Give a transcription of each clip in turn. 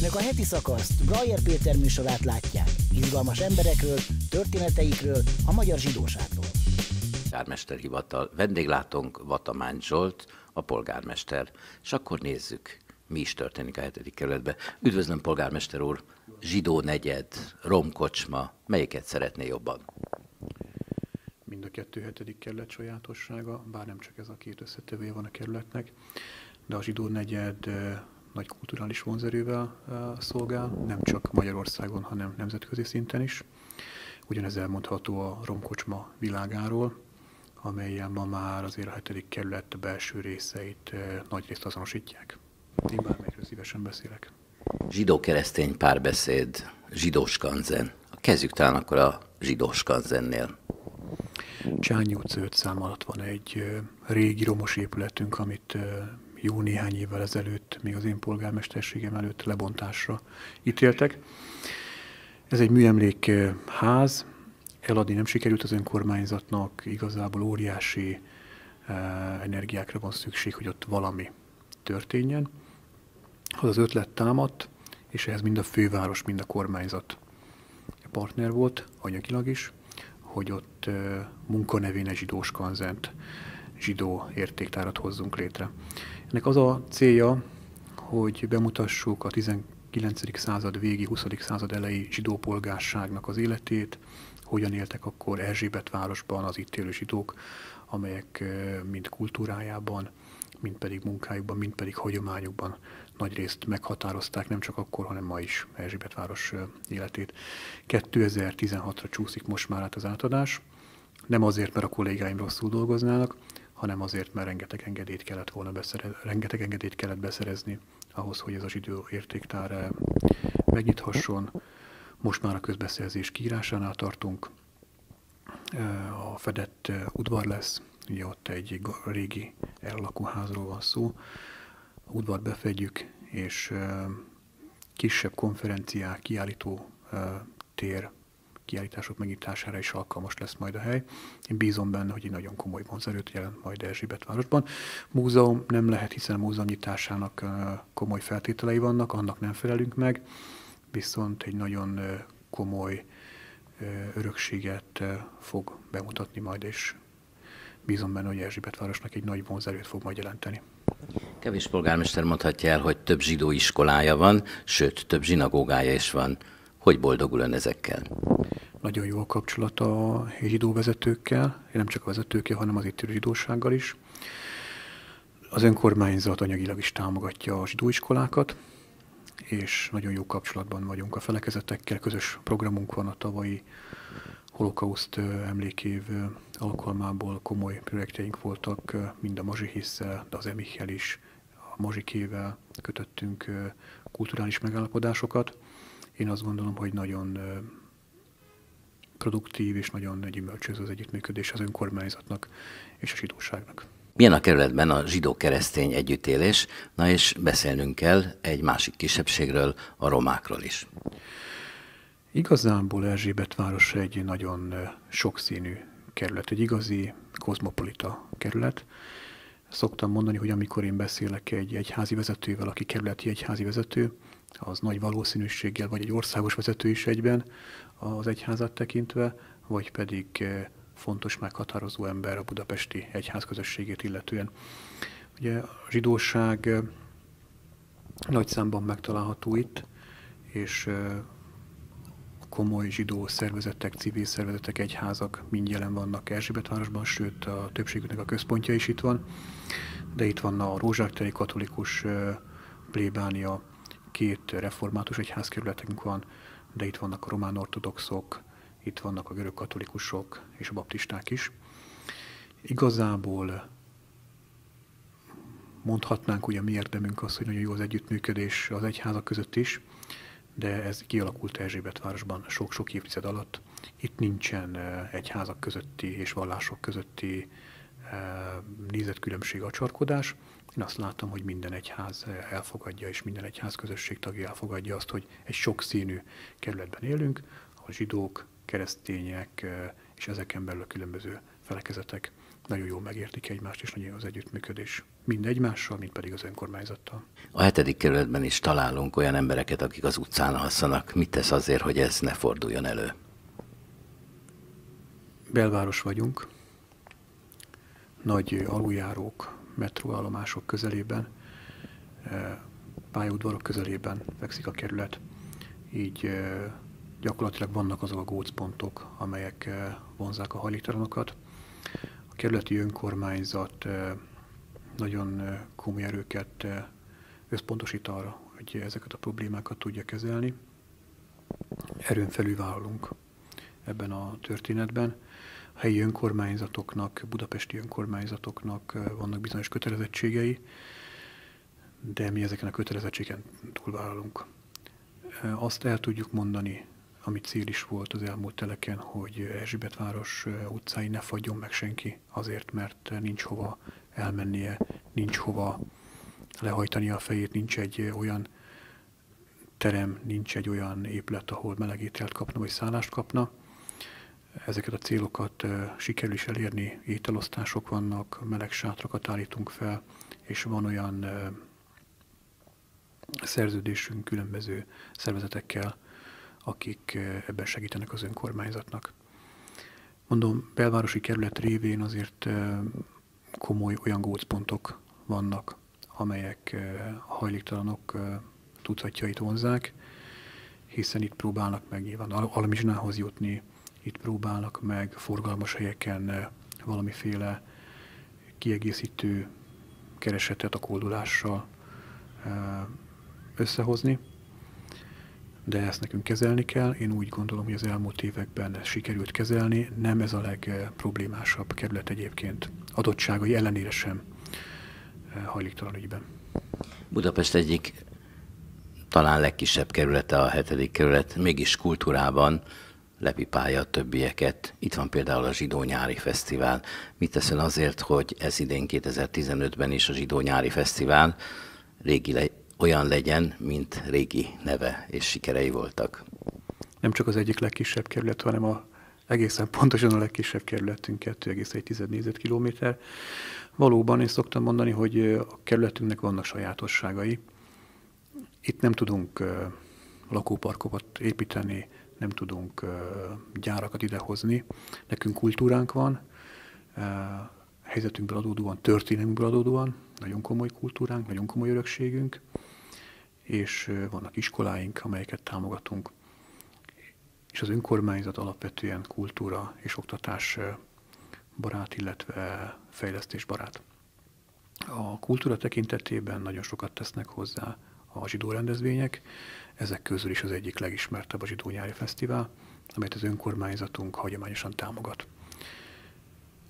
Önök a heti szakaszt Brajer Péter műsorát látják. Izgalmas emberekről, történeteikről, a magyar zsidóságról. Polgármesterhivatal. Vendéglátónk Vatamány Zsolt, a polgármester. És akkor nézzük, mi is történik a hetedik kerületben. Üdvözlöm, polgármester úr! Zsidó negyed, romkocsma, melyiket szeretné jobban? Mind a kettő hetedik kerület sajátossága, bár nem csak ez a két összetevője van a kerületnek, de a zsidó negyed nagy kulturális vonzerővel szolgál, nem csak Magyarországon, hanem nemzetközi szinten is. Ugyanez elmondható a romkocsma világáról, amelyen ma már azért a hetedik kerület belső részeit nagyrészt azonosítják. Én bármelyikről szívesen beszélek. Zsidó-keresztény párbeszéd, zsidós kanzen. Kezdjük talán akkor a zsidós kanzennél. Csányi utca 5 szám alatt van egy régi romos épületünk, amit jó néhány évvel ezelőtt, még az én polgármesterségem előtt lebontásra ítéltek. Ez egy műemlék ö, ház, eladni nem sikerült az önkormányzatnak, igazából óriási ö, energiákra van szükség, hogy ott valami történjen. Az az ötlet támadt, és ehhez mind a főváros, mind a kormányzat partner volt, anyagilag is, hogy ott ö, munkanevén zsidós kanzent, zsidó értéktárat hozzunk létre. Ennek az a célja, hogy bemutassuk a 19. század végi, 20. század elejé zsidó polgárságnak az életét, hogyan éltek akkor Erzsébet városban az itt élő zsidók, amelyek mind kultúrájában, mind pedig munkájukban, mind pedig hagyományukban nagy részt meghatározták, nem csak akkor, hanem ma is Erzsébet város életét. 2016-ra csúszik most már át az átadás. Nem azért, mert a kollégáim rosszul dolgoznának, hanem azért, mert rengeteg engedélyt kellett volna beszerezni, rengeteg engedélyt kellett beszerezni ahhoz, hogy ez a zsidó értéktár eh, megnyithasson. Most már a közbeszerzés kiírásánál tartunk. A fedett udvar lesz, ugye ott egy régi ellakóházról van szó. A udvart befedjük, és kisebb konferenciák, kiállító tér, kiállítások megnyitására is alkalmas lesz majd a hely. Én bízom benne, hogy egy nagyon komoly vonzerőt jelent majd Erzsébet városban. Múzeum nem lehet, hiszen a múzeum nyitásának komoly feltételei vannak, annak nem felelünk meg, viszont egy nagyon komoly örökséget fog bemutatni majd, és bízom benne, hogy Erzsébet városnak egy nagy vonzerőt fog majd jelenteni. Kevés polgármester mondhatja el, hogy több zsidó iskolája van, sőt, több zsinagógája is van. Hogy boldogul ön ezekkel? Nagyon jó a kapcsolat a zsidó vezetőkkel, nem csak a vezetőkkel, hanem az itt zsidósággal is. Az önkormányzat anyagilag is támogatja a zsidóiskolákat, és nagyon jó kapcsolatban vagyunk a felekezetekkel. Közös programunk van a tavalyi holokauszt emlékév alkalmából komoly projektjeink voltak, mind a Mazsihisszel, de az Emichel is, a Mazsikével kötöttünk kulturális megállapodásokat. Én azt gondolom, hogy nagyon produktív és nagyon gyümölcsöző az együttműködés az önkormányzatnak és a zsidóságnak. Milyen a kerületben a zsidó-keresztény együttélés? Na és beszélnünk kell egy másik kisebbségről, a romákról is. Igazából Erzsébet város egy nagyon sokszínű kerület, egy igazi kozmopolita kerület. Szoktam mondani, hogy amikor én beszélek egy egyházi vezetővel, aki kerületi egyházi vezető, az nagy valószínűséggel vagy egy országos vezető is egyben az egyházat tekintve, vagy pedig eh, fontos meghatározó ember a budapesti egyház közösségét illetően. Ugye a zsidóság eh, nagy számban megtalálható itt, és eh, komoly zsidó szervezetek, civil szervezetek, egyházak mind jelen vannak Erzsébetvárosban, sőt a többségüknek a központja is itt van. De itt van a Rózsákteri katolikus plébánia, két református egyházkerületünk van, de itt vannak a román ortodoxok, itt vannak a görög katolikusok és a baptisták is. Igazából mondhatnánk, hogy a mi érdemünk az, hogy nagyon jó az együttműködés az egyházak között is, de ez kialakult Erzsébetvárosban sok-sok évtized alatt. Itt nincsen eh, egyházak közötti és vallások közötti nézetkülönbség, acsarkodás. Én azt látom, hogy minden egyház elfogadja, és minden egyház közösség tagja elfogadja azt, hogy egy sokszínű kerületben élünk, ahol zsidók, keresztények és ezeken belül a különböző felekezetek nagyon jól megértik egymást, és nagyon az együttműködés. mind egymással, mind pedig az önkormányzattal. A hetedik kerületben is találunk olyan embereket, akik az utcán alszanak. Mit tesz azért, hogy ez ne forduljon elő? Belváros vagyunk, nagy aluljárók, metróállomások közelében, eh, pályaudvarok közelében fekszik a kerület, így eh, gyakorlatilag vannak azok a gócpontok, amelyek eh, vonzák a hajléktalanokat. A kerületi önkormányzat nagyon komoly erőket összpontosít arra, hogy ezeket a problémákat tudja kezelni. Erőn felülvállalunk ebben a történetben. Helyi önkormányzatoknak, budapesti önkormányzatoknak vannak bizonyos kötelezettségei, de mi ezeken a kötelezettségen túlvállalunk. Azt el tudjuk mondani, ami cél is volt az elmúlt teleken, hogy Erzsébetváros utcái ne fagyjon meg senki, azért, mert nincs hova elmennie, nincs hova lehajtani a fejét, nincs egy olyan terem, nincs egy olyan épület, ahol meleg ételt kapna, vagy szállást kapna. Ezeket a célokat sikerül is elérni, ételosztások vannak, meleg sátrakat állítunk fel, és van olyan szerződésünk különböző szervezetekkel, akik ebben segítenek az önkormányzatnak. Mondom, belvárosi kerület révén azért komoly olyan gócpontok vannak, amelyek a hajléktalanok tucatjait vonzák, hiszen itt próbálnak meg nyilván alamizsnához jutni, itt próbálnak meg forgalmas helyeken valamiféle kiegészítő keresetet a koldulással összehozni, de ezt nekünk kezelni kell. Én úgy gondolom, hogy az elmúlt években sikerült kezelni. Nem ez a legproblémásabb kerület egyébként adottságai ellenére sem eh, hajléktalan ügyben. Budapest egyik talán legkisebb kerülete a hetedik kerület, mégis kultúrában lepipálja a többieket. Itt van például a Zsidó Nyári Fesztivál. Mit teszel azért, hogy ez idén 2015-ben is a Zsidó Nyári Fesztivál régi le- olyan legyen, mint régi neve és sikerei voltak? Nem csak az egyik legkisebb kerület, hanem a egészen pontosan a legkisebb kerületünk 2,1 négyzetkilométer. Valóban én szoktam mondani, hogy a kerületünknek vannak sajátosságai. Itt nem tudunk lakóparkokat építeni, nem tudunk gyárakat idehozni. Nekünk kultúránk van, helyzetünkből adódóan, történelmünkből adódóan, nagyon komoly kultúránk, nagyon komoly örökségünk, és vannak iskoláink, amelyeket támogatunk és az önkormányzat alapvetően kultúra és oktatás barát, illetve fejlesztés barát. A kultúra tekintetében nagyon sokat tesznek hozzá a zsidó rendezvények, ezek közül is az egyik legismertebb a Zsidó Nyári Fesztivál, amelyet az önkormányzatunk hagyományosan támogat.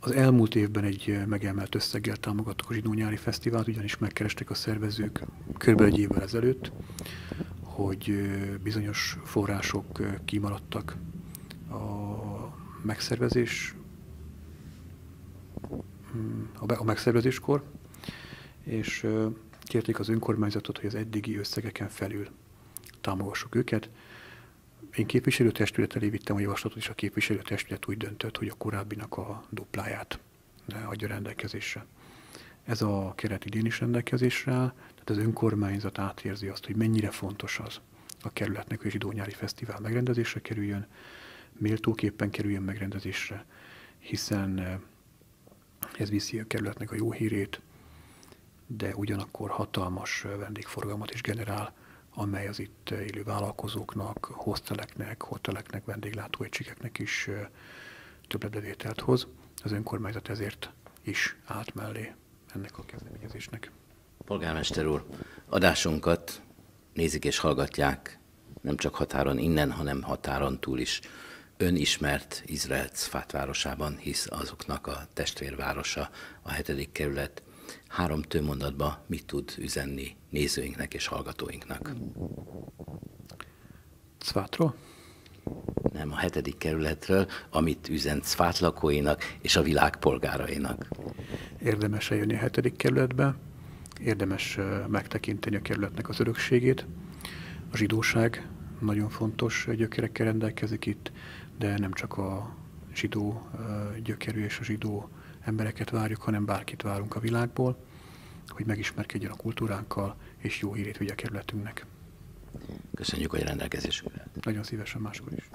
Az elmúlt évben egy megemelt összeggel támogattuk a Zsidó Nyári Fesztivált, ugyanis megkerestek a szervezők kb. egy évvel ezelőtt, hogy bizonyos források kimaradtak a megszervezés mm, a megszervezéskor, és kérték az önkormányzatot, hogy az eddigi összegeken felül támogassuk őket. Én képviselőtestület elé vittem a javaslatot, és a képviselőtestület úgy döntött, hogy a korábbinak a dupláját adja rendelkezésre. Ez a keret idén is rendelkezésre áll, tehát az önkormányzat átérzi azt, hogy mennyire fontos az a kerületnek, hogy a Zsidó Nyári Fesztivál megrendezésre kerüljön, méltóképpen kerüljön megrendezésre, hiszen eh, ez viszi a kerületnek a jó hírét, de ugyanakkor hatalmas vendégforgalmat is generál, amely az itt élő vállalkozóknak, hosteleknek, hoteleknek, vendéglátóegységeknek is többletbevételt hoz. Az önkormányzat ezért is állt mellé ennek a kezdeményezésnek. Polgármester úr, adásunkat nézik és hallgatják nem csak határon innen, hanem határon túl is. Ön ismert Izrael Cfát városában, hisz azoknak a testvérvárosa, a hetedik kerület. Három tőmondatba mit tud üzenni nézőinknek és hallgatóinknak? Cvátról? Nem, a hetedik kerületről, amit üzen Cfát lakóinak és a világ polgárainak. Érdemes eljönni a hetedik kerületbe, érdemes megtekinteni a kerületnek az örökségét. A zsidóság nagyon fontos gyökerekkel rendelkezik itt, de nem csak a zsidó gyökerű és a zsidó embereket várjuk, hanem bárkit várunk a világból. hogy megismerkedjen a kultúránkkal, és jó hírét vigye kerületünknek. Köszönjük, hogy rendelkezésünkre. Nagyon szívesen máskor is.